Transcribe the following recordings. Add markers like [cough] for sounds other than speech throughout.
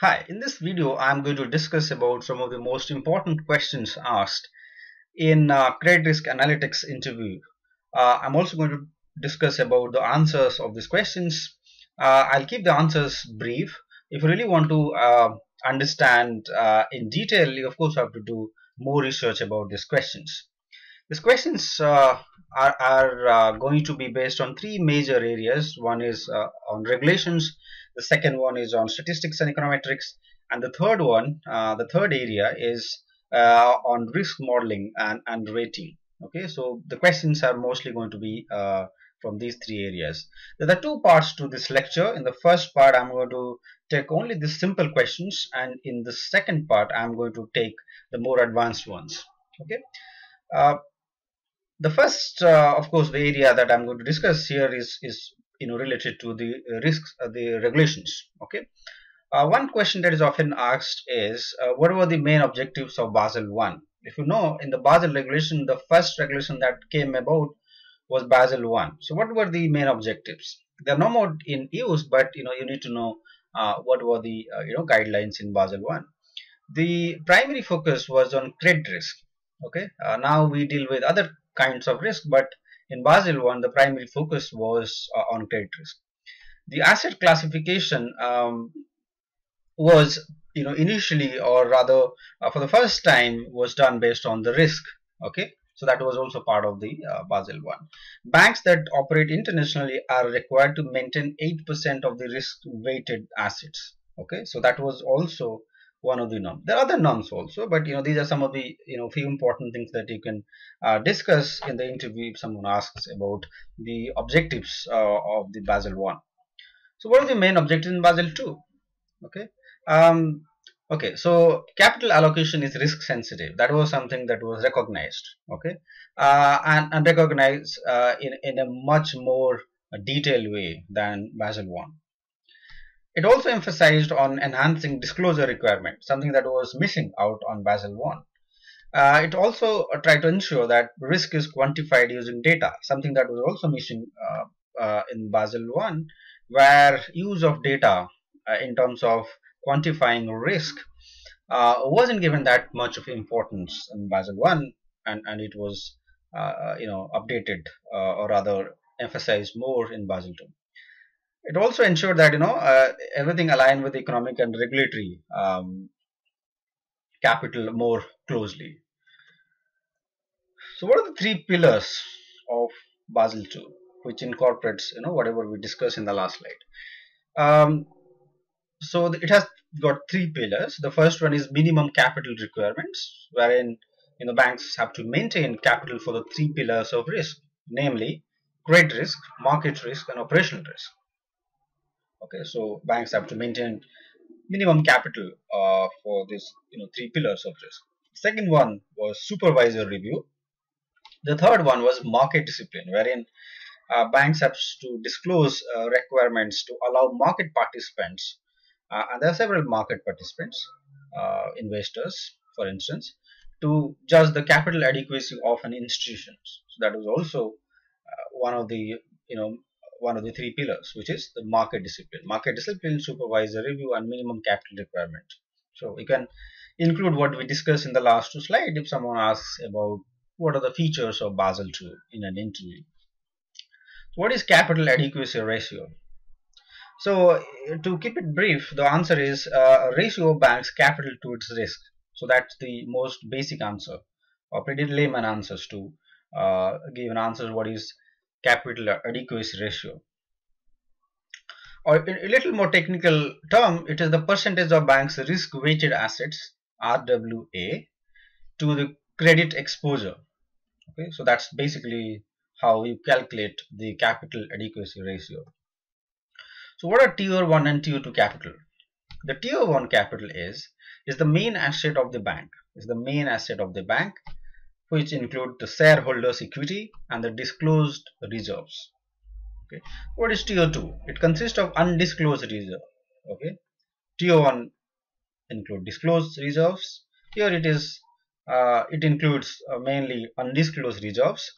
Hi, in this video I'm going to discuss about some of the most important questions asked in uh, credit risk analytics interview. Uh, I'm also going to discuss about the answers of these questions. Uh, I'll keep the answers brief. If you really want to uh, understand uh, in detail, you of course have to do more research about these questions. These questions uh, are, are going to be based on three major areas. One is on regulations, the second one is on statistics and econometrics and the third one uh, the third area is uh, on risk modeling and, and rating. Okay so the questions are mostly going to be uh, from these three areas. There are two parts to this lecture. In the first part I'm going to take only the simple questions and in the second part I'm going to take the more advanced ones. Okay uh, the first uh, of course the area that I'm going to discuss here is is you know related to the uh, risks uh, the regulations okay? Uh, one question that is often asked is uh, what were the main objectives of Basel 1 if you know in the Basel regulation the first regulation that came about was Basel 1 so what were the main objectives? They're no more in use but you know you need to know uh, what were the uh, you know guidelines in Basel 1 the primary focus was on credit risk okay? Now we deal with other kinds of risk but in Basel I, the primary focus was uh, on credit risk. The asset classification um, was, you know, initially or rather uh, for the first time was done based on the risk. Okay, so that was also part of the uh, Basel 1. Banks that operate internationally are required to maintain 8% of the risk weighted assets. Okay, so that was also one of the norms. There are other norms also, but you know these are some of the you know few important things that you can uh, discuss in the interview if someone asks about the objectives uh, of the Basel one. So what are the main objectives in Basel two? Okay. Um, okay. So capital allocation is risk sensitive. That was something that was recognized. Okay, uh, and, and recognized uh, in in a much more detailed way than Basel one. It also emphasized on enhancing disclosure requirement, something that was missing out on Basel 1. Uh, it also uh, tried to ensure that risk is quantified using data, something that was also missing uh, uh in Basel 1, where use of data uh, in terms of quantifying risk uh, wasn't given that much of importance in Basel 1, and, and it was you know updated or rather emphasized more in Basel 2 it also ensured that you know uh, everything aligned with economic and regulatory um, capital more closely. So what are the three pillars of Basel II, which incorporates you know whatever we discussed in the last slide? Um, so it has got three pillars. The first one is minimum capital requirements, wherein you know banks have to maintain capital for the three pillars of risk, namely credit risk, market risk, and operational risk okay so banks have to maintain minimum capital uh, for this you know three pillars of risk. Second one was supervisor review. The third one was market discipline wherein uh, banks have to disclose uh, requirements to allow market participants uh, and there are several market participants uh, investors for instance to judge the capital adequacy of an institution. So that was also uh, one of the you know one of the three pillars, which is the market discipline. Market discipline, supervisor review, and minimum capital requirement. So you can include what we discussed in the last two slides if someone asks about what are the features of Basel II in an interview. What is capital adequacy ratio? So to keep it brief, the answer is uh, ratio of banks capital to its risk. So that's the most basic answer or pretty layman answers to uh, give an answer what is capital adequacy ratio. Or in a little more technical term, it is the percentage of bank's risk-weighted assets RWA to the credit exposure. Okay, so that's basically how you calculate the capital adequacy ratio. So what are tier 1 and tier 2 capital? The tier 1 capital is is the main asset of the bank. Is the main asset of the bank which include the shareholders equity and the disclosed reserves. Okay. What is tier 2 it consists of undisclosed reserve. Okay. Tier 1 include disclosed reserves. Here it is uh, it includes uh, mainly undisclosed reserves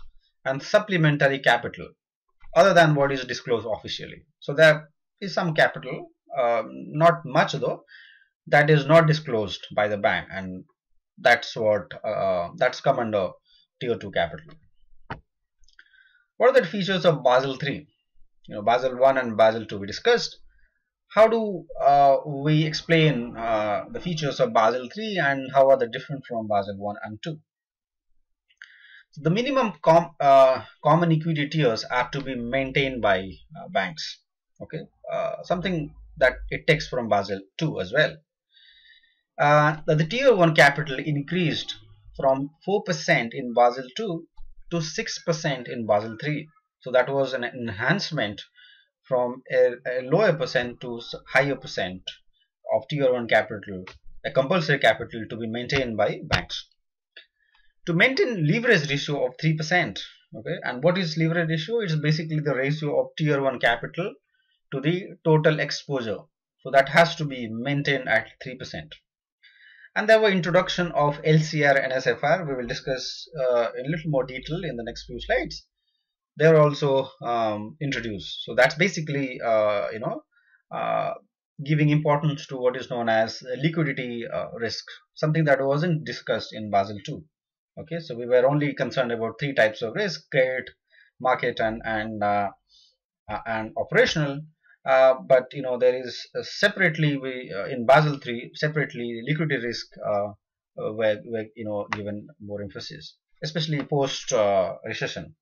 and supplementary capital other than what is disclosed officially. So there is some capital um, not much though that is not disclosed by the bank. And that's what uh, that's come under tier 2 capital. What are the features of basel 3 you know basel 1 and basel 2 we discussed. How do uh, we explain uh, the features of basel 3 and how are they different from basel 1 and 2 so the minimum com uh, common equity tiers are to be maintained by uh, banks. Okay? Uh, something that it takes from basel 2 as well uh, the, tier 1 capital increased from 4% in Basel 2 to 6% in Basel 3. So that was an enhancement from a, a, lower percent to higher percent of tier 1 capital, a compulsory capital to be maintained by banks. To maintain leverage ratio of 3%, okay, and what is leverage ratio? It's basically the ratio of tier 1 capital to the total exposure. So that has to be maintained at 3% and there were introduction of LCR and SFR we will discuss uh, in a little more detail in the next few slides. They are also um, introduced. So that's basically uh, you know uh, giving importance to what is known as liquidity uh, risk something that wasn't discussed in Basel II okay so we were only concerned about three types of risk credit market and and uh, uh, and operational uh, but you know there is uh, separately we uh, in Basel III separately liquidity risk where, where you know given more emphasis especially post recession.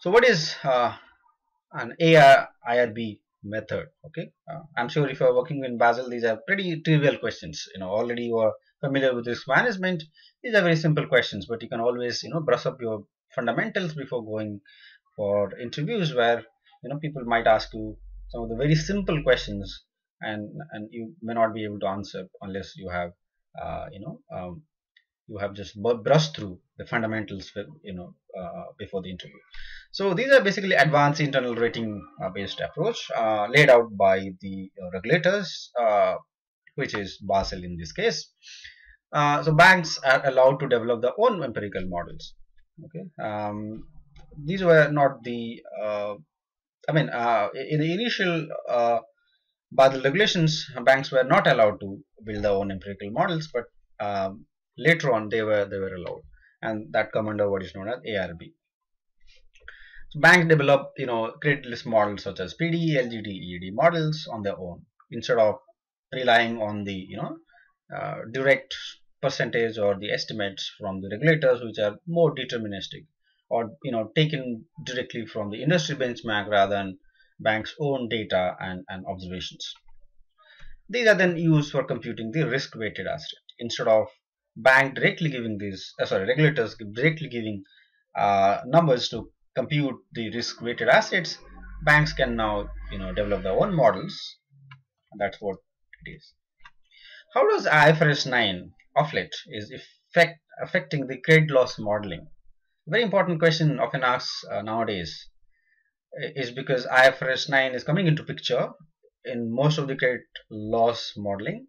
So what is an AR IRB method? Okay uh, i'm sure if you're working in basel these are pretty trivial questions. You know already you are familiar with risk management. These are very simple questions but you can always you know brush up your fundamentals before going for interviews where you know people might ask you some of the very simple questions and and you may not be able to answer unless you have uh, you know um, you have just brushed through the fundamentals you know uh, before the interview. So these are basically advanced internal rating uh, based approach uh, laid out by the uh, regulators uh, which is Basel in this case. So banks are allowed to develop their own empirical models. Okay um, these were not the I mean, uh, in the initial uh, Basel regulations, banks were not allowed to build their own empirical models, but um, later on they were they were allowed, and that come under what is known as AIRB. So banks develop, you know, credit risk models such as PD, LGD, EAD models on their own instead of relying on the you know uh, direct percentage or the estimates from the regulators, which are more deterministic or you know taken directly from the industry benchmark rather than bank's own data and, and observations. These are then used for computing the risk weighted asset instead of bank directly giving these uh, sorry regulators directly giving uh, numbers to compute the risk weighted assets banks can now you know develop their own models. That's what it is. How does IFRS 9 of late is effect, affecting the credit loss modeling very important question often asked uh, nowadays is because IFRS 9 is coming into picture in most of the credit loss modeling.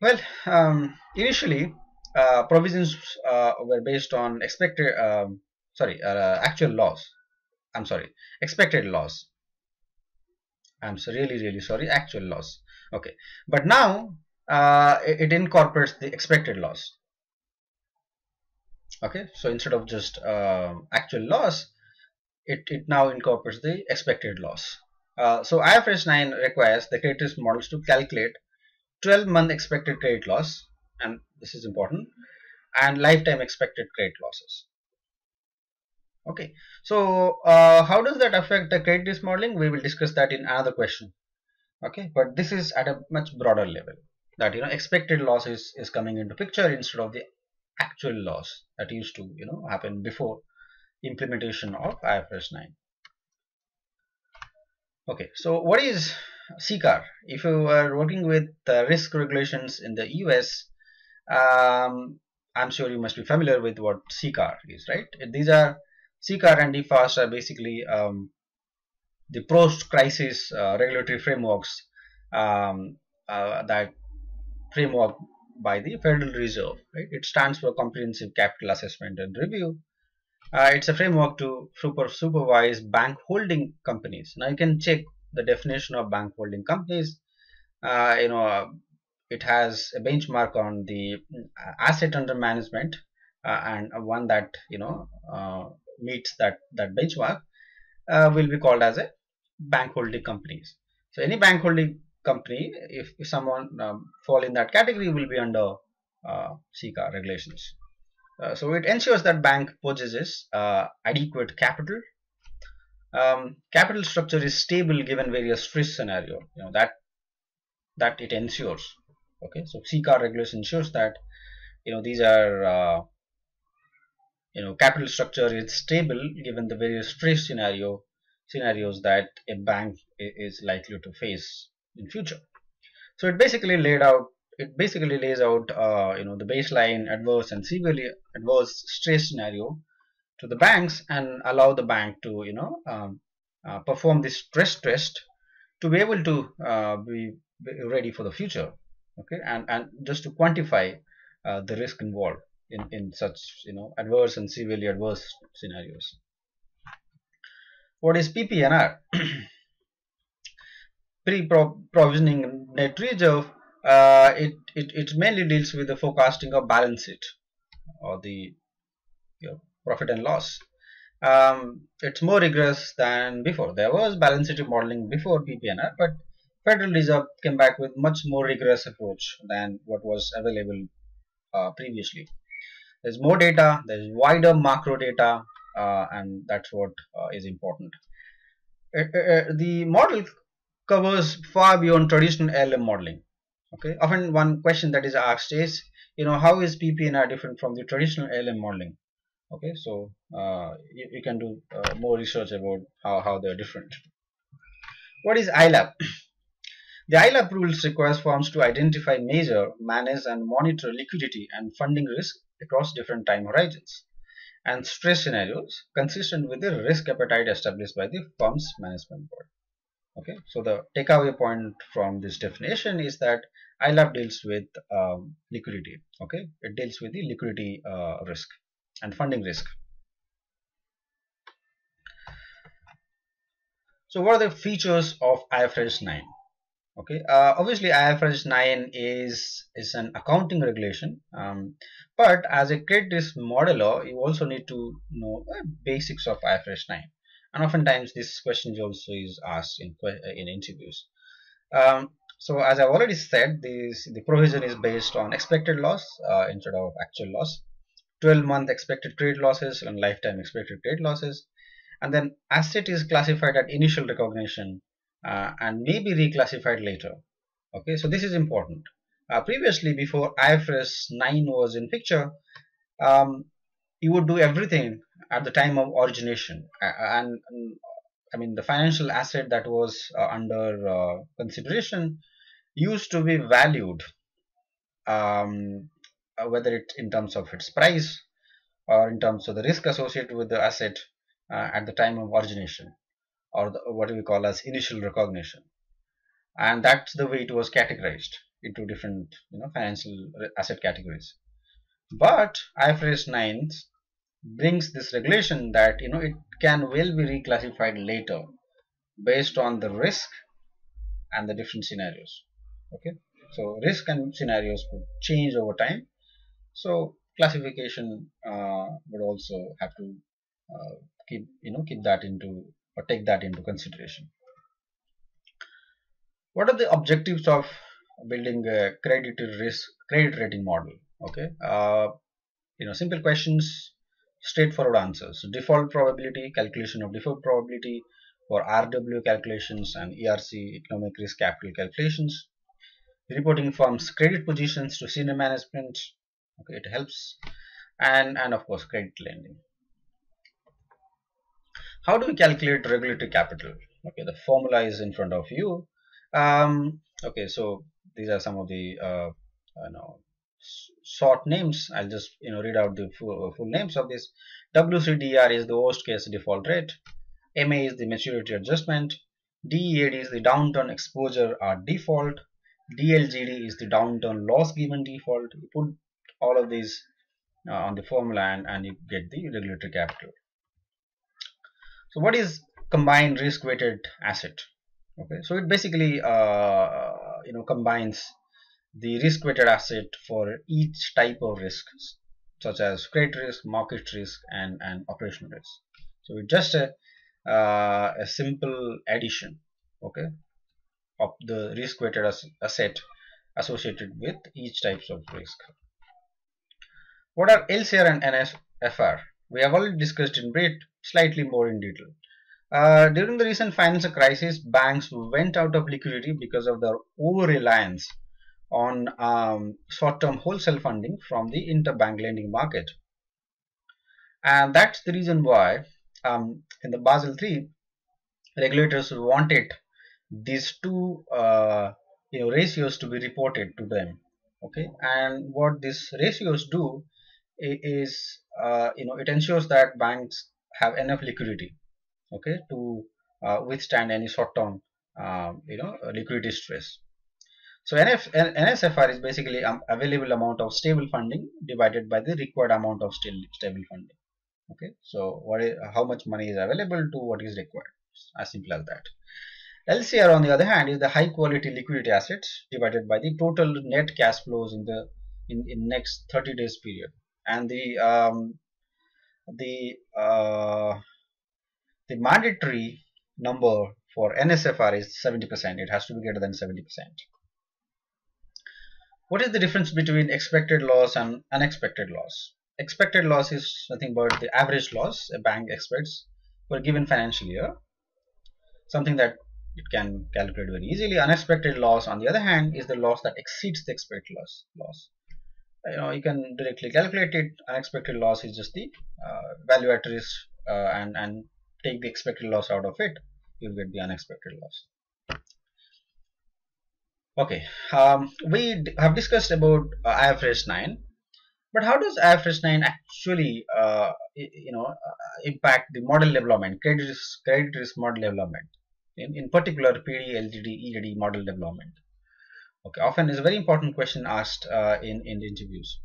Well, um, initially uh, provisions uh, were based on expected, um, sorry, uh, actual loss. I'm sorry, expected loss. I'm so really, really sorry, actual loss. Okay, but now uh, it, it incorporates the expected loss okay so instead of just uh, actual loss it, it now incorporates the expected loss. Uh, so IFRS 9 requires the credit risk models to calculate 12 month expected credit loss and this is important and lifetime expected credit losses. Okay so uh, how does that affect the credit risk modeling? We will discuss that in another question. Okay but this is at a much broader level that you know expected loss is, is coming into picture instead of the actual loss that used to you know happen before implementation of IFRS 9 okay so what is CCAR if you are working with the risk regulations in the US um, I'm sure you must be familiar with what CCAR is right? These are CCAR and DFAST are basically um, the post-crisis uh, regulatory frameworks um, uh, that framework by the Federal Reserve. Right? It stands for Comprehensive Capital Assessment and Review. Uh, it's a framework to super supervise bank holding companies. Now you can check the definition of bank holding companies. uh, you know it has a benchmark on the asset under management uh, and one that you know uh, meets that that benchmark uh, will be called as a bank holding companies so any bank holding company if, if someone um, fall in that category will be under uh, regulations. Uh, so it ensures that bank possesses uh, adequate capital. Um, capital structure is stable given various stress scenario. You know that that it ensures. Okay so CCAR regulation ensures that you know these are uh, you know capital structure is stable given the various stress scenario scenarios that a bank is likely to face in future. So it basically laid out it basically lays out uh, you know the baseline adverse and severely adverse stress scenario to the banks and allow the bank to you know um, uh, perform this stress test to be able to uh, be, be, ready for the future. Okay? And and just to quantify uh, the risk involved in in such you know adverse and severely adverse scenarios. What is PPNR [clears throat] pre-provisioning net reserve uh, it, it it mainly deals with the forecasting of balance sheet or the profit and loss. Um, it's more rigorous than before. There was balance sheet modeling before PPNR but Federal Reserve came back with much more rigorous approach than what was available uh, previously. There's more data there's wider macro data uh, and that's what uh, is important. Uh, uh, the model covers far beyond traditional ALM modeling. Okay? Often one question that is asked is you know how is PPNR different from the traditional ALM modeling? Okay? So uh, you, you, can do uh, more research about how, how they're different. What is ILAAP [clears throat] the ILAAP rules requires firms to identify measure manage and monitor liquidity and funding risk across different time horizons and stress scenarios consistent with the risk appetite established by the firm's management board okay so the takeaway point from this definition is that ILAAP deals with um, liquidity okay? It deals with the liquidity uh, risk and funding risk. So what are the features of IFRS 9 okay uh, obviously IFRS 9 is is an accounting regulation um, but as a credit risk modeler you also need to know the basics of IFRS 9 and oftentimes this question also is asked in in interviews. Um, so as I've already said this the provision is based on expected loss uh, instead of actual loss. 12 month expected credit losses and lifetime expected credit losses. And then asset is classified at initial recognition uh, and may be reclassified later. Okay so this is important. Uh, previously before IFRS 9 was in picture um, you would do everything at the time of origination. And, I mean the financial asset that was uh, under uh, consideration used to be valued um, uh, whether it in terms of its price or in terms of the risk associated with the asset uh, at the time of origination or the, what we call as initial recognition. And that's the way it was categorized into different you know financial asset categories. But IFRS 9 brings this regulation that you know it can well be reclassified later based on the risk and the different scenarios. Okay? So risk and scenarios could change over time. So classification uh, would also have to uh, keep you know keep that into or take that into consideration. What are the objectives of building a credit risk credit rating model? Okay, uh, you know, simple questions, straightforward answers. Default probability, calculation of default probability for RW calculations and ERC economic risk capital calculations. Reporting firms credit positions to senior management. Okay, it helps, and and of course credit lending how do we calculate regulatory capital okay the formula is in front of you um, okay so these are some of the uh, you know short names. I'll just you know read out the full, uh, full names of this WCDR is the worst case default rate. MA is the maturity adjustment. DEAD is the downturn exposure or default. DLGD is the downturn loss given default. You put all of these uh, on the formula and, and you get the regulatory capital. So what is combined risk weighted asset? Okay, so it basically uh, you know combines the risk-weighted asset for each type of risk, such as credit risk, market risk, and and operational risk. So it's just a uh, a simple addition, okay, of the risk-weighted asset associated with each types of risk. What are LCR and NSFR? We have already discussed in brief, slightly more in detail. Uh, during the recent financial crisis, banks went out of liquidity because of their over-reliance on um, short-term wholesale funding from the interbank lending market. And that's the reason why um, in the Basel III, regulators wanted these two uh, you know, ratios to be reported to them. Okay, and what these ratios do is, uh, you know, it ensures that banks have enough liquidity, okay, to uh, withstand any short-term, um, you know, liquidity stress. So NF, NSFR is basically um, available amount of stable funding divided by the required amount of still stable funding. Okay, so what is, how much money is available to what is required? As simple as that. LCR on the other hand is the high quality liquidity assets divided by the total net cash flows in the in, in next 30 days period and the um, the uh, the mandatory number for NSFR is 70% it has to be greater than 70% what is the difference between expected loss and unexpected loss? Expected loss is nothing but the average loss a bank expects for a given financial year. Something that it can calculate very easily. Unexpected loss, on the other hand, is the loss that exceeds the expected loss. loss. You know, you can directly calculate it. Unexpected loss is just the uh, value at risk uh, and, and take the expected loss out of it. You'll get the unexpected loss. Okay, um, we have discussed about uh, IFRS 9, but how does IFRS 9 actually, uh, you know, uh, impact the model development, credit risk, credit risk model development, in, in particular PD, LGD, EAD model development? Okay, often is a very important question asked uh, in, in interviews.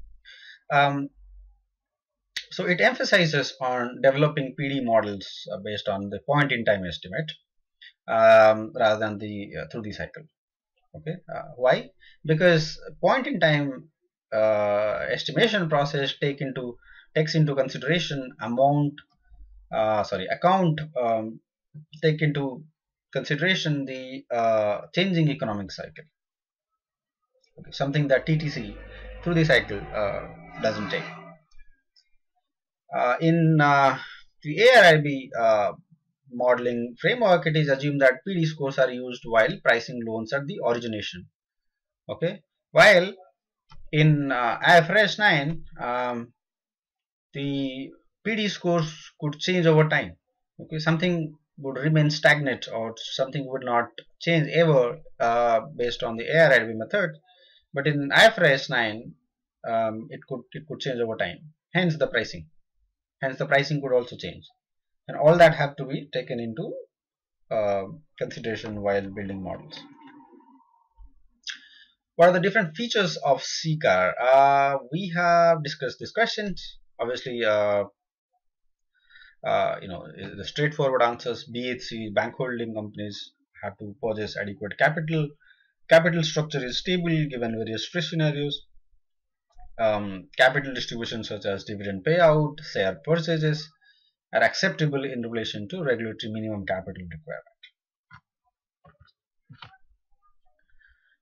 Um, so it emphasizes on developing PD models uh, based on the point in time estimate um, rather than the uh, through the cycle okay uh, why? Because point in time uh, estimation process take into takes into consideration amount uh, sorry account um, take into consideration the uh, changing economic cycle. Okay, something that TTC through the cycle uh, doesn't take. Uh, in the AIRB modeling framework, it is assumed that PD scores are used while pricing loans at the origination. Okay, while in uh, IFRS 9, um, the PD scores could change over time. Okay, something would remain stagnant or something would not change ever uh, based on the AIRB method. But in IFRS 9, um, it could it could change over time. Hence the pricing. Hence the pricing could also change and all that have to be taken into uh, consideration while building models. What are the different features of CCAR? Uh, we have discussed this question. Obviously, uh, uh, you know, the straightforward answers, BHC, bank holding companies have to possess adequate capital. Capital structure is stable given various stress scenarios. Um, capital distribution such as dividend payout, share purchases, are acceptable in relation to regulatory minimum capital requirement.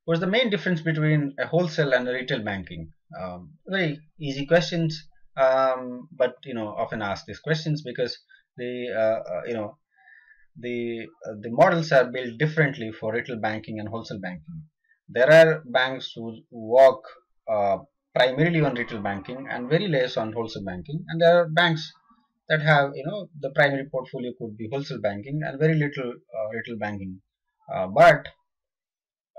What's the main difference between a wholesale and a retail banking? Um, very easy questions, um, but you know often ask these questions because the uh, uh, you know the uh, the models are built differently for retail banking and wholesale banking. There are banks who work uh, primarily on retail banking and very less on wholesale banking, and there are banks that have you know the primary portfolio could be wholesale banking and very little uh, retail banking. Uh, but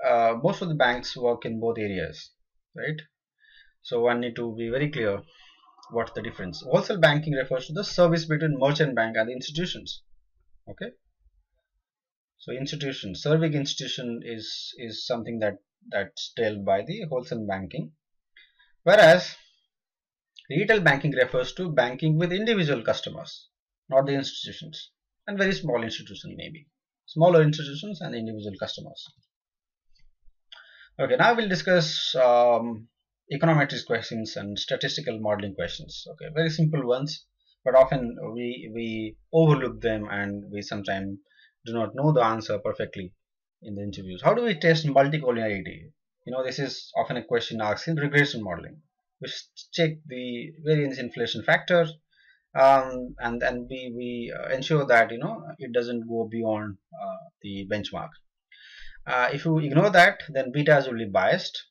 uh, most of the banks work in both areas right? So one need to be very clear what's the difference. Wholesale banking refers to the service between merchant bank and institutions okay? So institution serving institution is is something that that's dealt by the wholesale banking. Whereas Retail banking refers to banking with individual customers, not the institutions, and very small institutions maybe. Smaller institutions and individual customers. Okay, now we'll discuss um, econometrics questions and statistical modeling questions. Okay, very simple ones, but often we we overlook them and we sometimes do not know the answer perfectly in the interviews. How do we test multicollinearity? You know, this is often a question asked in regression modeling. We check the variance inflation factor um, and then we we uh, ensure that you know it doesn't go beyond uh, the benchmark. Uh, if you ignore that, then beta is only biased,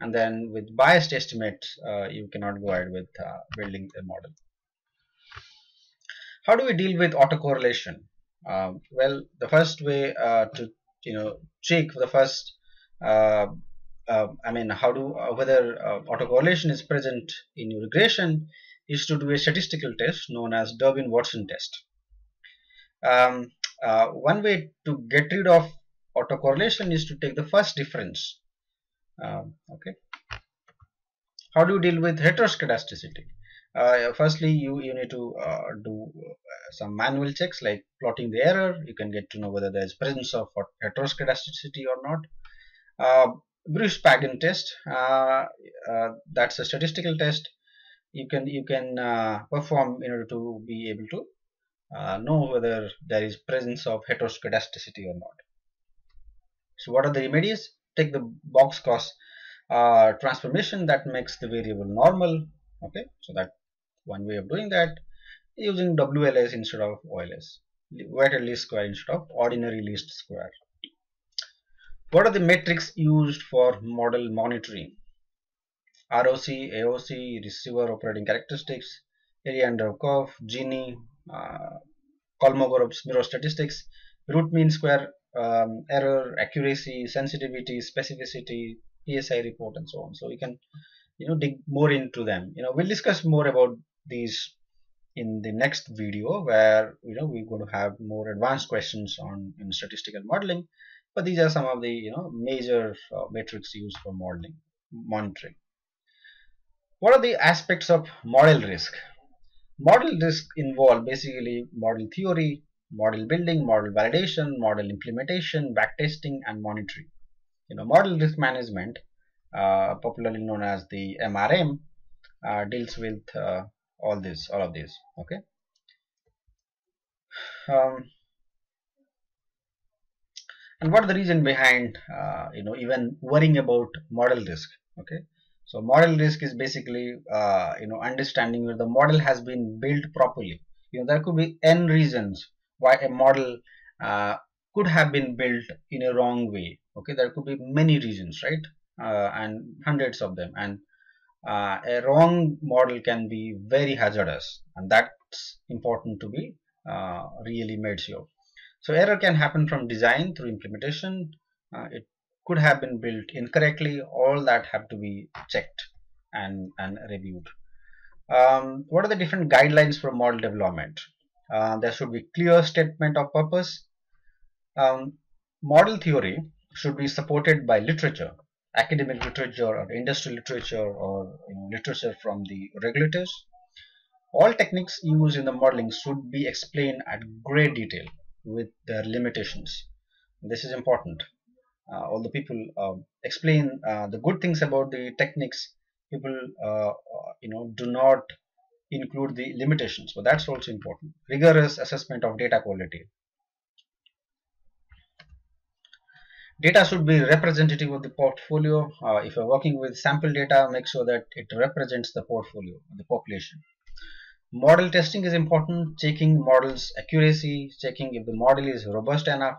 and then with biased estimate, uh, you cannot go ahead with uh, building a model. How do we deal with autocorrelation? Um, well, the first way uh, to you know check the first I mean how do whether autocorrelation is present in your regression is to do a statistical test known as Durbin-Watson test. Um, uh, one way to get rid of autocorrelation is to take the first difference. Um, okay. How do you deal with heteroscedasticity? Uh, firstly, you, you need to uh, do uh, some manual checks like plotting the error. You can get to know whether there is presence of heteroscedasticity or not. Uh, Breusch-Pagan test, uh, uh, that's a statistical test you can you can uh, perform in order to be able to uh, know whether there is presence of heteroscedasticity or not. So what are the remedies? Take the Box-Cox uh, transformation that makes the variable normal. Okay, so that one way of doing that using WLS instead of OLS, weighted least square instead of ordinary least square. What are the metrics used for model monitoring? ROC, AOC, receiver operating characteristics, area under curve, Gini, uh, Kolmogorov mirror statistics, root mean square um, error, accuracy, sensitivity, specificity, PSI report, and so on. So we can, you know, dig more into them. You know, we'll discuss more about these in the next video, where you know we're going to have more advanced questions on in statistical modeling. But these are some of the you know major uh, metrics used for modeling monitoring. What are the aspects of model risk? Model risk involve basically model theory, model building, model validation, model implementation, backtesting, and monitoring. You know, model risk management, uh, popularly known as the MRM, uh, deals with uh, all this, all of this. Okay. Um, and what are the reason behind, uh, you know, even worrying about model risk? Okay. So model risk is basically uh, you know understanding where the model has been built properly. You know there could be n reasons why a model uh, could have been built in a wrong way. Okay, there could be many reasons, right? Uh, and hundreds of them. And uh, a wrong model can be very hazardous, and that's important to be uh, really made sure. So error can happen from design through implementation. Uh, it could have been built incorrectly. All that have to be checked and and reviewed. Um, what are the different guidelines for model development? Uh, there should be clear statement of purpose. Um, model theory should be supported by literature academic literature or industrial literature or you know, literature from the regulators. All techniques used in the modeling should be explained at great detail with their limitations. This is important. Uh, all the people um, explain uh, the good things about the techniques. People uh, you know do not include the limitations but that's also important. Rigorous assessment of data quality. Data should be representative of the portfolio. Uh, if you're working with sample data make sure that it represents the portfolio the population model testing is important checking models accuracy checking if the model is robust enough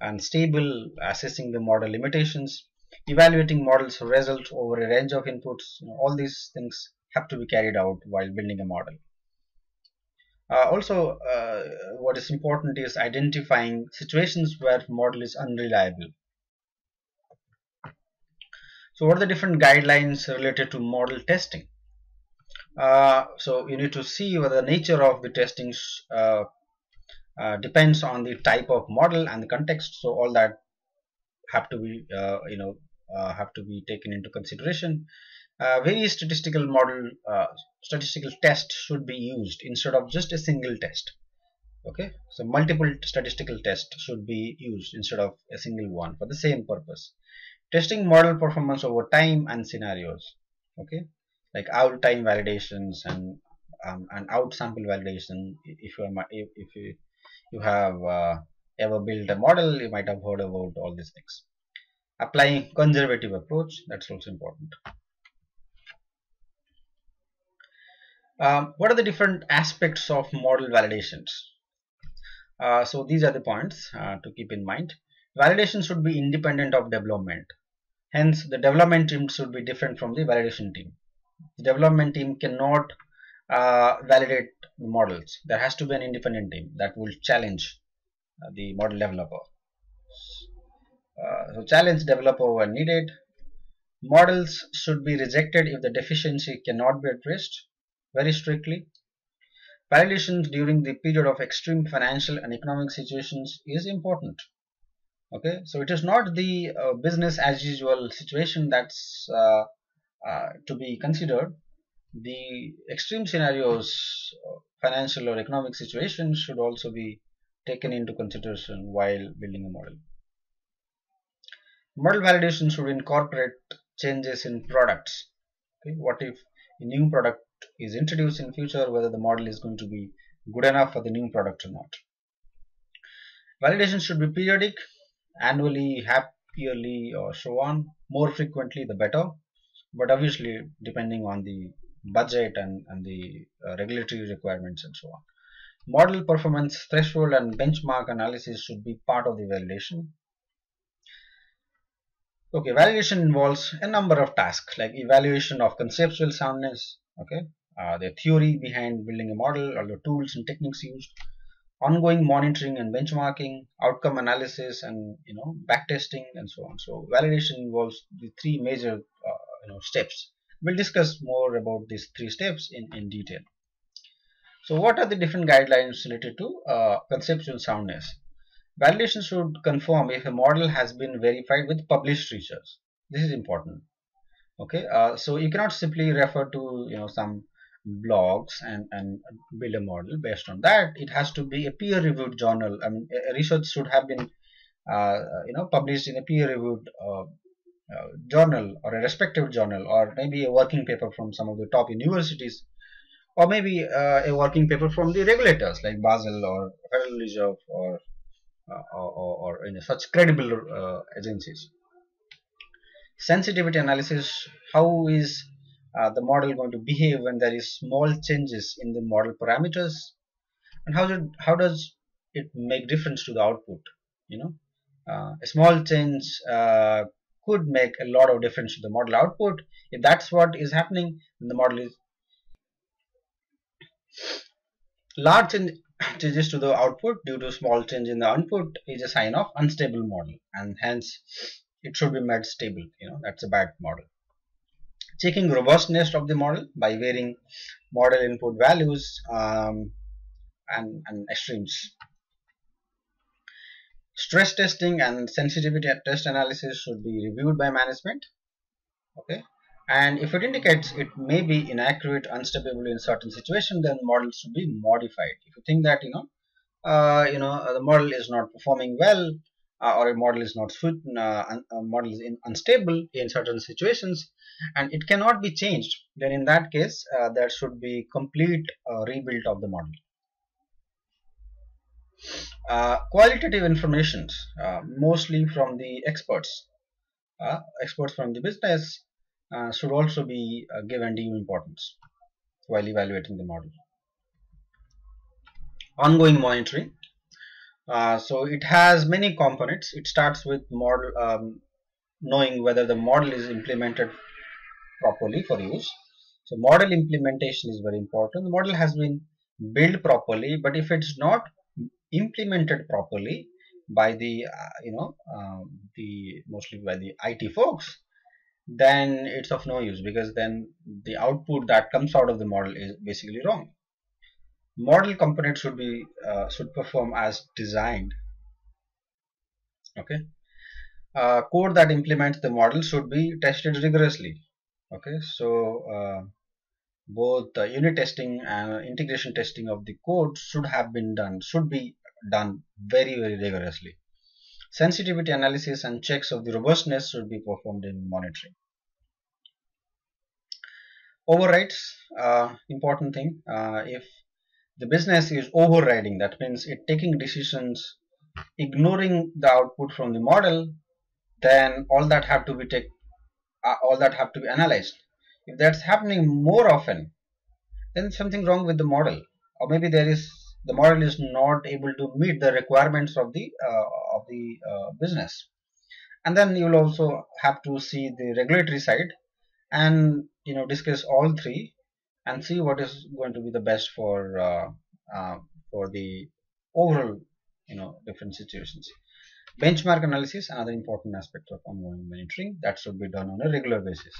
and stable, assessing the model limitations, evaluating models results over a range of inputs. You know, all these things have to be carried out while building a model. Uh, also, uh, what is important is identifying situations where model is unreliable. So what are the different guidelines related to model testing? Uh, so you need to see whether the nature of the testing uh, uh, depends on the type of model and the context. So all that have to be uh, you know uh, have to be taken into consideration. Various statistical model statistical tests should be used instead of just a single test. Okay? So multiple statistical tests should be used instead of a single one for the same purpose. Testing model performance over time and scenarios. Okay like out time validations and um, and out sample validation. If you are if, if you you have uh, ever built a model you might have heard about all these things. Applying conservative approach that's also important. Um, what are the different aspects of model validations? Uh, so these are the points uh, to keep in mind. Validation should be independent of development. Hence the development team should be different from the validation team the development team cannot uh, validate models. There has to be an independent team that will challenge uh, the model developer. Uh, so challenge developer when needed. Models should be rejected if the deficiency cannot be addressed very strictly. Validations during the period of extreme financial and economic situations is important. Okay? So it is not the uh, business as usual situation that's uh, Uh, to be considered the extreme scenarios uh, financial or economic situations should also be taken into consideration while building a model model validation should incorporate changes in products okay what if a new product is introduced in future whether the model is going to be good enough for the new product or not validation should be periodic annually, half yearly or so on. More frequently the better. But obviously depending on the budget and, and the uh, regulatory requirements and so on. Model performance threshold and benchmark analysis should be part of the validation. Okay, validation involves a number of tasks like evaluation of conceptual soundness, okay, uh, the theory behind building a model or the tools and techniques used, ongoing monitoring and benchmarking, outcome analysis, and you know backtesting and so on. So validation involves the three major you know steps. We'll discuss more about these three steps in in detail. So what are the different guidelines related to uh, conceptual soundness? Validation should confirm if a model has been verified with published research. This is important. Okay, uh, so you cannot simply refer to you know some blogs and, and build a model based on that it has to be a peer reviewed journal I mean research should have been uh, you know published in a peer reviewed uh, uh, journal or a respective journal or maybe a working paper from some of the top universities or maybe uh, a working paper from the regulators like Basel or Federal Reserve or uh, or, or, you know, such credible uh, agencies. Sensitivity analysis how is uh, the model going to behave when there is small changes in the model parameters? And how, how does it make difference to the output you know? A small change could make a lot of difference to the model output if that's what is happening then the model is large changes to the output due to small change in the output is a sign of unstable model and hence it should be made stable you know that's a bad model checking robustness of the model by varying model input values um, and, and extremes. Stress testing and sensitivity test analysis should be reviewed by management. Okay, and if it indicates it may be inaccurate, unstable in certain situations, then the model should be modified. If you think that you know, uh, you know, the model is not performing well, uh, or a model is not fit, uh, a model is in, unstable in certain situations and it cannot be changed then in that case uh, there should be complete uh, rebuild of the model uh, qualitative informations uh, mostly from the experts experts from the business should also be given due importance while evaluating the model ongoing monitoring uh, so it has many components. It starts with model um, knowing whether the model is implemented properly for use. So model implementation is very important. The model has been built properly, but if it's not implemented properly by the uh, you know uh, the mostly by the IT folks, then it's of no use because then the output that comes out of the model is basically wrong. Model component should be uh, should perform as designed. Okay? Uh, code that implements the model should be tested rigorously. Okay? So uh, both unit testing and integration testing of the code should have been done should be done very very rigorously sensitivity analysis and checks of the robustness should be performed in monitoring. Overrides, uh, important thing. Uh, if the business is overriding, that means it taking decisions, ignoring the output from the model, then all that have to be take, uh, all that have to be analyzed. If that's happening more often, then something wrong with the model, or maybe there is the model is not able to meet the requirements of the uh, of the uh, business. And then you will also have to see the regulatory side and you know discuss all three and see what is going to be the best for uh, uh for the overall you know different situations. Benchmark analysis another important aspect of ongoing monitoring that should be done on a regular basis.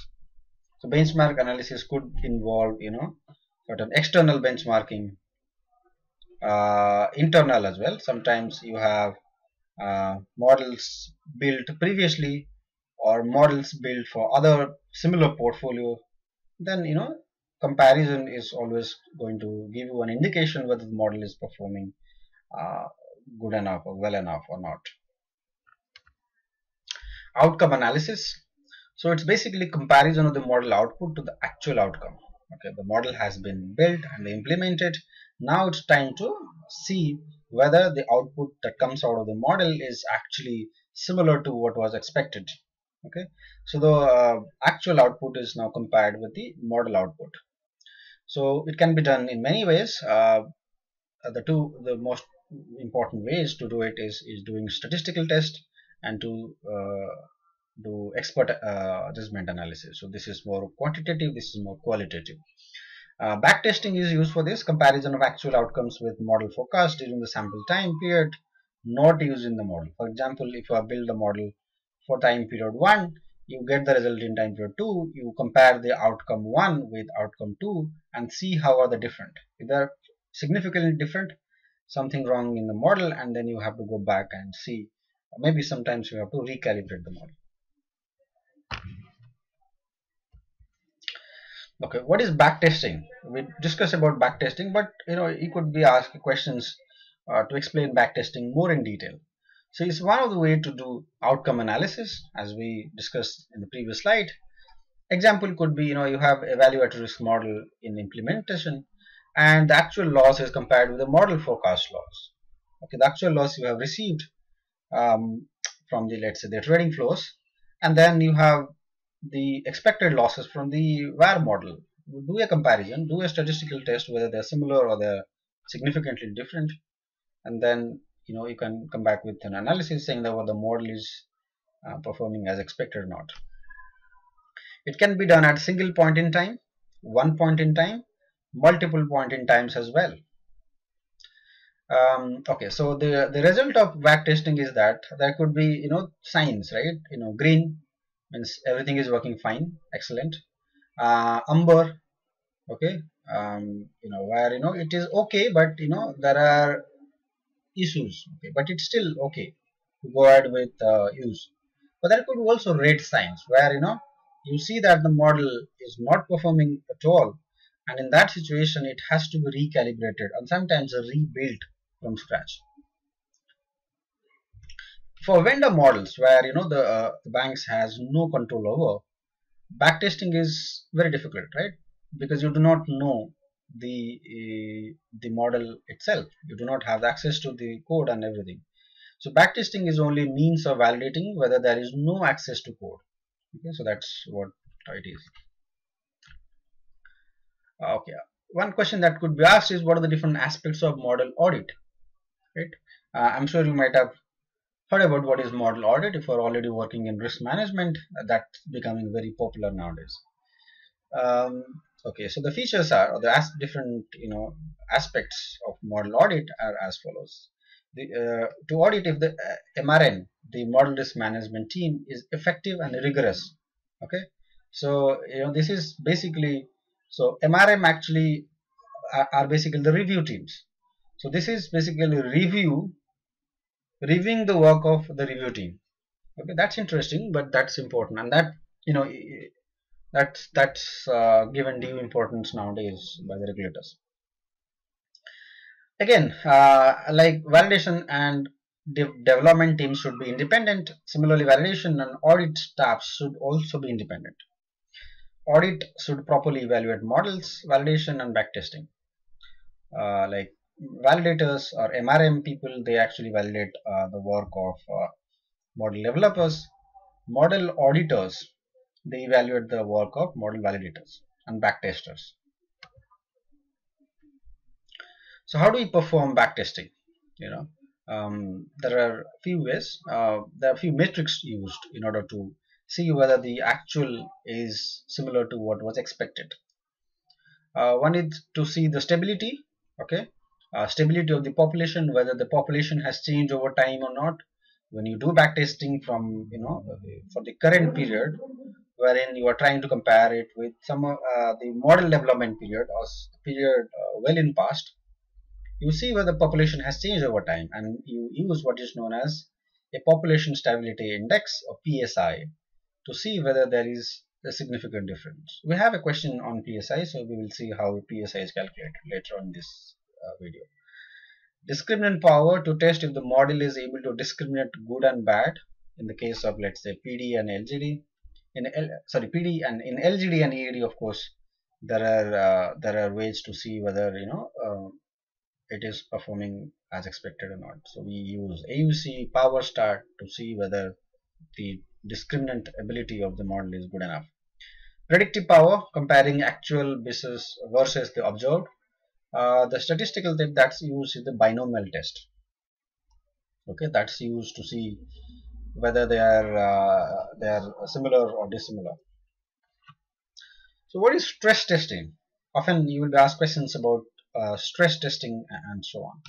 So benchmark analysis could involve you know certain external benchmarking uh, internal as well. Sometimes you have uh, models built previously or models built for other similar portfolio. Then you know comparison is always going to give you an indication whether the model is performing uh, good enough or well enough or not. Outcome analysis. So it's basically comparison of the model output to the actual outcome okay the model has been built and implemented now it's time to see whether the output that comes out of the model is actually similar to what was expected. Okay, so the uh, actual output is now compared with the model output. So it can be done in many ways. Uh, the two, the most important ways to do it is is doing statistical test and to uh, do expert uh, judgment analysis. So this is more quantitative. This is more qualitative. Uh, backtesting is used for this comparison of actual outcomes with model forecast during the sample time period not used in the model. For example, if you have built a model for time period 1, you get the result in time period 2, you compare the outcome 1 with outcome 2 and see how are the different. If they're significantly different, something wrong in the model and then you have to go back and see. Maybe sometimes you have to recalibrate the model. Okay what is backtesting we discussed about backtesting but you know you could be asked questions uh, to explain backtesting more in detail. So it's one of the way to do outcome analysis as we discussed in the previous slide. Example could be you know you have at risk model in implementation and the actual loss is compared with the model forecast loss. Okay the actual loss you have received um, from the let's say the trading flows and then you have the expected losses from the VAR model. Do a comparison, do a statistical test whether they're similar or they're significantly different, and then you know you can come back with an analysis saying that what the model is uh, performing as expected or not. It can be done at single point in time, one point in time, multiple point in times as well. Um, okay, so the the result of back testing is that there could be you know signs, right? You know, green means everything is working fine. Excellent. Uh, umber okay. Um, you know where you know it is okay but you know there are issues okay. But it's still okay to go ahead with uh, use. But there could be also red signs where you know you see that the model is not performing at all and in that situation it has to be recalibrated and sometimes rebuilt from scratch for vendor models where you know the, uh, the banks has no control over backtesting is very difficult right? Because you do not know the uh, the model itself. You do not have access to the code and everything. So backtesting is only means of validating whether there is no access to code. Okay so that's what it is. Okay one question that could be asked is what are the different aspects of model audit right? Uh, i'm sure you might have heard about what is model audit if you're already working in risk management that's becoming very popular nowadays. Um, okay so the features are or the different you know aspects of model audit are as follows. The, uh, to audit if the uh, MRM the model risk management team is effective and rigorous okay? So you know this is basically so MRM actually are, are basically the review teams. So this is basically review reviewing the work of the review team okay that's interesting but that's important and that you know that's that's uh, given due importance nowadays by the regulators again uh, like validation and de development teams should be independent. Similarly, validation and audit staffs should also be independent. Audit should properly evaluate models, validation and backtesting. Uh, like validators or MRM people, they actually validate uh, the work of uh, model developers. Model auditors, they evaluate the work of model validators and backtesters. So how do we perform backtesting? You know, um, there are few ways. Uh, there are few metrics used in order to see whether the actual is similar to what was expected. Uh, one is to see the stability. Okay, uh, stability of the population, whether the population has changed over time or not. When you do backtesting from you know for the current period, wherein you are trying to compare it with some uh, the model development period or period uh, well in past, you see whether the population has changed over time and you use what is known as a population stability index or PSI to see whether there is a significant difference. We have a question on PSI so we will see how PSI is calculated later on this uh, video. Discriminant power to test if the model is able to discriminate good and bad in the case of let's say PD and LGD. In L, sorry PD and in LGD and EAD of course there are uh, there are ways to see whether you know uh, it is performing as expected or not. So we use AUC power stat to see whether the discriminant ability of the model is good enough. Predictive power comparing actual versus versus the observed. Uh, the statistical that that's used is the binomial test. Okay, that's used to see whether they are uh, they are similar or dissimilar. So what is stress testing? Often you will be asked questions about uh, stress testing and so on.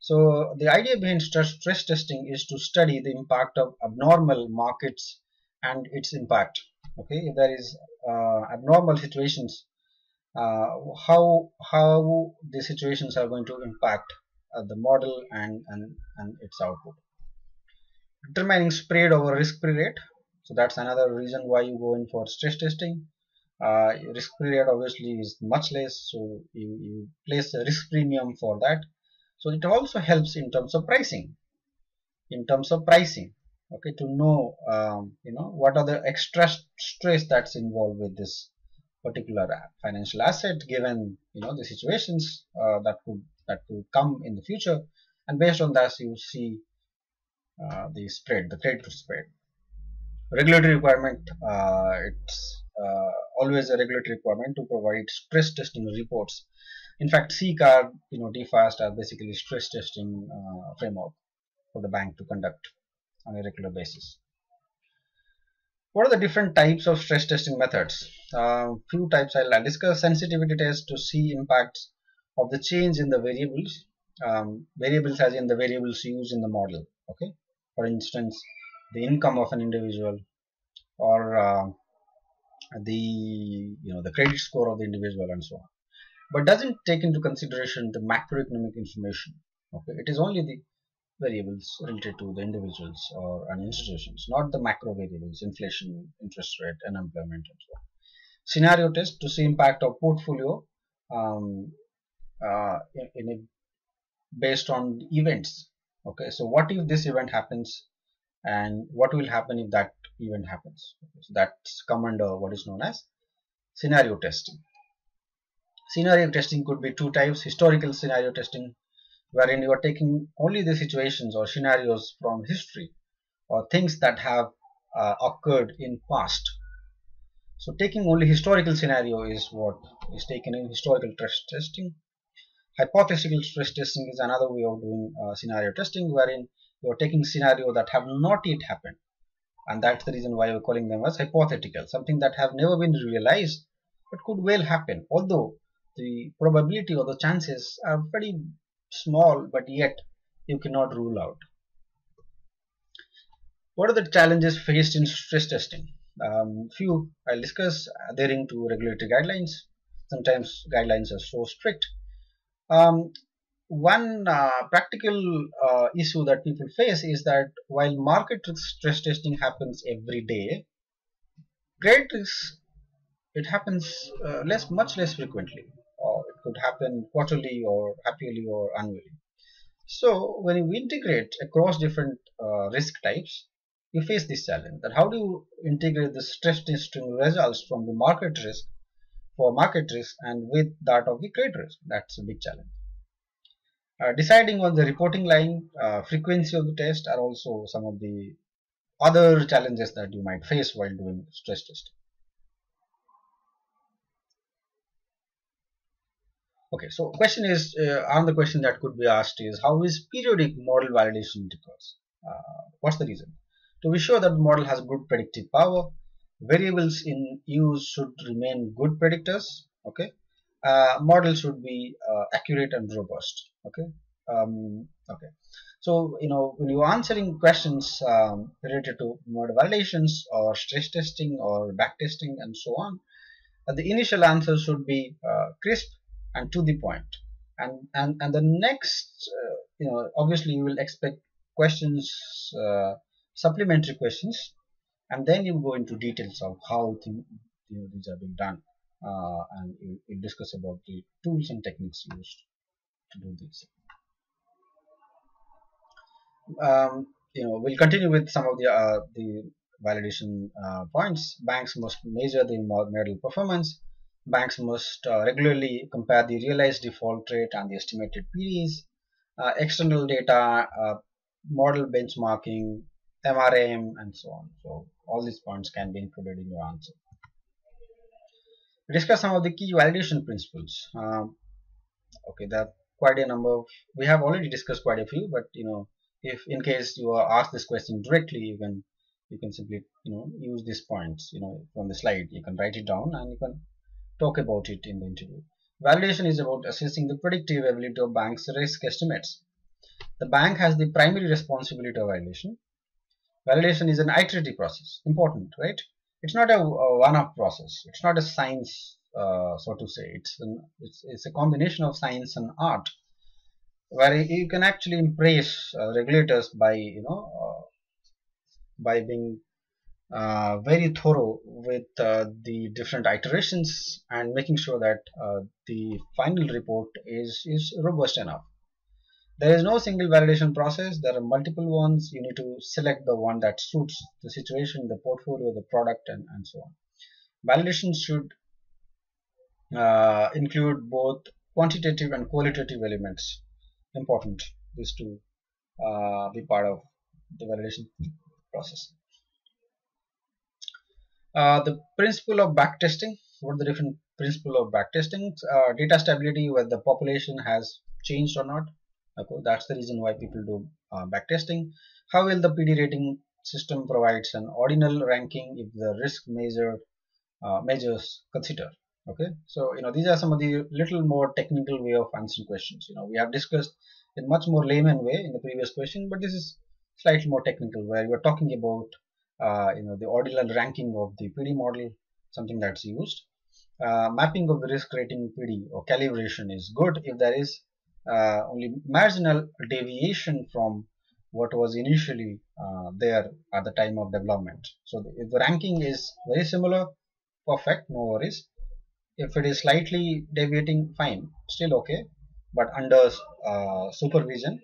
So the idea behind stress, stress testing is to study the impact of abnormal markets and its impact. Okay, if there is uh, abnormal situations, uh, how how the situations are going to impact uh, the model and, and and its output. Determining spread over risk-free rate. So that's another reason why you go in for stress testing uh, risk period obviously is much less so you, you place a risk premium for that so it also helps in terms of pricing in terms of pricing okay to know um, you know what are the extra stress that's involved with this particular financial asset given you know the situations uh, that could that could come in the future and based on that you see uh, the spread the credit spread regulatory requirement uh, it's uh, always a regulatory requirement to provide stress testing reports. In fact, CCAR, you know, DFAST are basically stress testing uh, framework for the bank to conduct on a regular basis. What are the different types of stress testing methods? Uh, few types I'll discuss. Sensitivity test to see impacts of the change in the variables. Um, variables as in the variables used in the model. Okay. For instance, the income of an individual or uh, the you know the credit score of the individual and so on but doesn't take into consideration the macroeconomic information okay it is only the variables related to the individuals or an institutions not the macro variables inflation interest rate unemployment and so on scenario test to see impact of portfolio um, uh, in, in a, based on events okay so what if this event happens and what will happen if that event happens. So that's come under what is known as scenario testing. Scenario testing could be two types, historical scenario testing wherein you are taking only the situations or scenarios from history or things that have uh, occurred in past. So taking only historical scenario is what is taken in historical stress testing. Hypothetical stress testing is another way of doing uh, scenario testing wherein you are taking scenario that have not yet happened and that's the reason why we're calling them as hypothetical something that have never been realized but could well happen although the probability or the chances are very small but yet you cannot rule out. What are the challenges faced in stress testing? Um, few I'll discuss. Adhering to regulatory guidelines. Sometimes guidelines are so strict. Um, one uh, practical uh, issue that people face is that while market stress testing happens every day, credit risk it happens uh, less, much less frequently, could happen quarterly or happily or annually. So when you integrate across different uh, risk types, you face this challenge that how do you integrate the stress testing results from the market risk for market risk and with that of the credit risk. That's a big challenge. Uh, deciding on the reporting line, uh, frequency of the test are also some of the other challenges that you might face while doing stress testing. Okay, so question is, uh, another question that could be asked is, how is periodic model validation occurs? Uh, what's the reason? To be sure that the model has good predictive power, variables in use should remain good predictors, okay? Uh, model should be uh, accurate and robust, okay? Um, okay. So, you know, when you're answering questions um, related to model validations or stress testing or back testing and so on, uh, the initial answer should be uh, crisp and to the point. And and and the next uh, you know obviously you will expect questions uh, supplementary questions and then you go into details of how thing, you know, these are being done uh, and you, you discuss about the tools and techniques used to do this. Um, you know we'll continue with some of the uh, the validation uh, points. Banks must measure the model performance banks must uh, regularly compare the realized default rate and the estimated PDs, uh, external data, uh, model benchmarking, MRM, and so on. So all these points can be included in your answer. We discuss some of the key validation principles. Um, okay, are quite a number of, we have already discussed quite a few, but you know, if in case you are asked this question directly, you can you can simply you know use these points you know from the slide. You can write it down and you can talk about it in the interview. Validation is about assessing the predictive ability of bank's risk estimates. The bank has the primary responsibility of validation. Validation is an iterative process. Important, right? It's not a, a one-off process. It's not a science, uh, so to say. It's, an, it's, it's a combination of science and art, where you can actually impress uh, regulators by you know uh, by being uh, very thorough with uh, the different iterations and making sure that uh, the final report is, is robust enough. There is no single validation process. There are multiple ones. You need to select the one that suits the situation, the portfolio, the product, and, and so on. Validation should uh, include both quantitative and qualitative elements. Important, these to uh, be part of the validation process. Uh, the principle of backtesting. What are the different principle of backtesting? Uh, data stability, whether the population has changed or not. Okay, that's the reason why people do uh, backtesting. How will the PD rating system provides an ordinal ranking if the risk measure uh, measures consider. Okay, so you know these are some of the little more technical way of answering questions. You know we have discussed in much more layman way in the previous question, but this is slightly more technical where we are talking about uh, you know the ordinal ranking of the PD model something that's used. Uh, mapping of the risk rating PD or calibration is good if there is uh, only marginal deviation from what was initially uh, there at the time of development. So the, if the ranking is very similar perfect no worries. If it is slightly deviating fine still okay. But under uh, supervision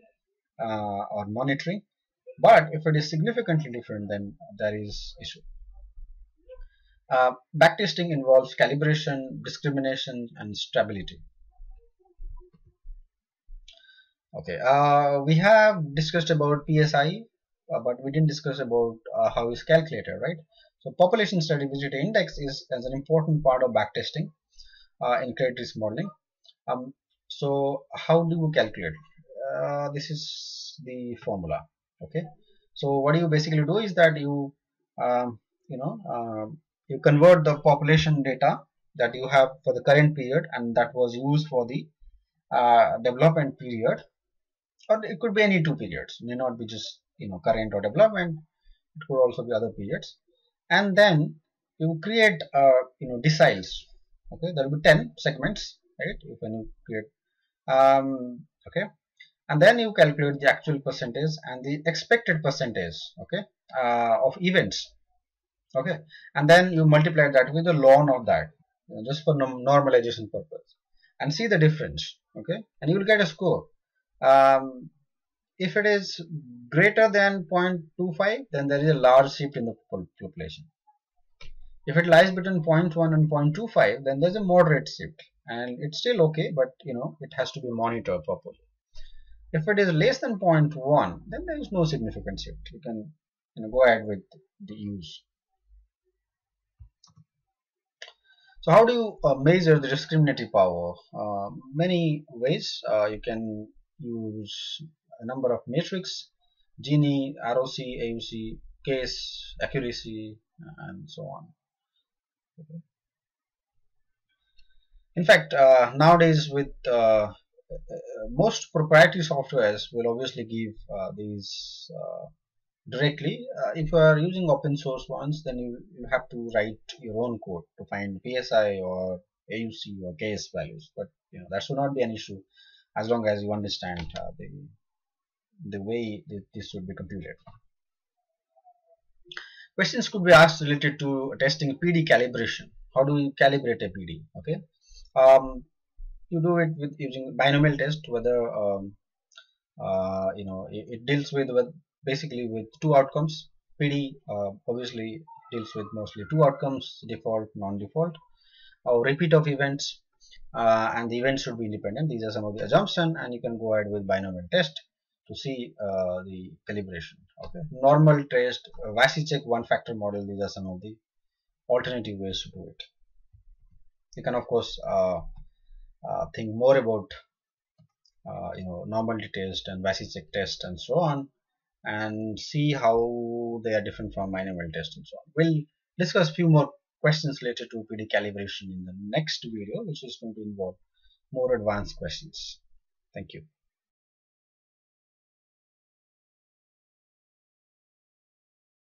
uh, or monitoring but if it is significantly different, then there is issue. Uh, backtesting involves calibration, discrimination, and stability. Okay, uh, we have discussed about PSI, uh, but we didn't discuss about uh, how it's calculated, right? So population study stability index is as an important part of backtesting uh, in credit risk modeling. Um, so how do you calculate? Uh, this is the formula okay. So what you basically do is that you um, you know uh, you convert the population data that you have for the current period and that was used for the uh, development period. Or it could be any two periods. It may not be just you know current or development. It could also be other periods. And then you create uh, you know deciles. Okay. There will be 10 segments right? You can create um, okay and then you calculate the actual percentage and the expected percentage okay uh, of events okay. And then you multiply that with the ln of that you know, just for normalization purpose and see the difference okay. And you will get a score. Um, if it is greater than 0.25 then there is a large shift in the population. If it lies between 0.1 and 0.25 then there's a moderate shift and it's still okay but you know it has to be monitored properly if it is less than 0.1 then there is no significant shift you can you know, go ahead with the use. So how do you uh, measure the discriminative power? Uh, many ways. Uh, you can use a number of metrics Gini, ROC, AUC, KS, accuracy and so on. Okay. in fact uh, nowadays with uh, most proprietary softwares will obviously give uh, these uh, directly. if you are using open source ones, then you, you have to write your own code to find PSI or AUC or KS values. But you know that should not be an issue as long as you understand uh, the the way this should be computed. Questions could be asked related to testing PD calibration. How do you calibrate a PD? Okay. Um, you do it with using binomial test whether um, uh, you know it, it, deals with, with basically with two outcomes. PD uh, obviously deals with mostly two outcomes default non-default. Or repeat of events uh, and the events should be independent. These are some of the assumptions and you can go ahead with binomial test to see uh, the calibration okay? Normal test uh, check one factor model. These are some of the alternative ways to do it. You can of course uh, think more about uh, you know normality test and check test and so on and see how they are different from binomial test and so on. We'll discuss a few more questions related to PD calibration in the next video which is going to involve more advanced questions. Thank you.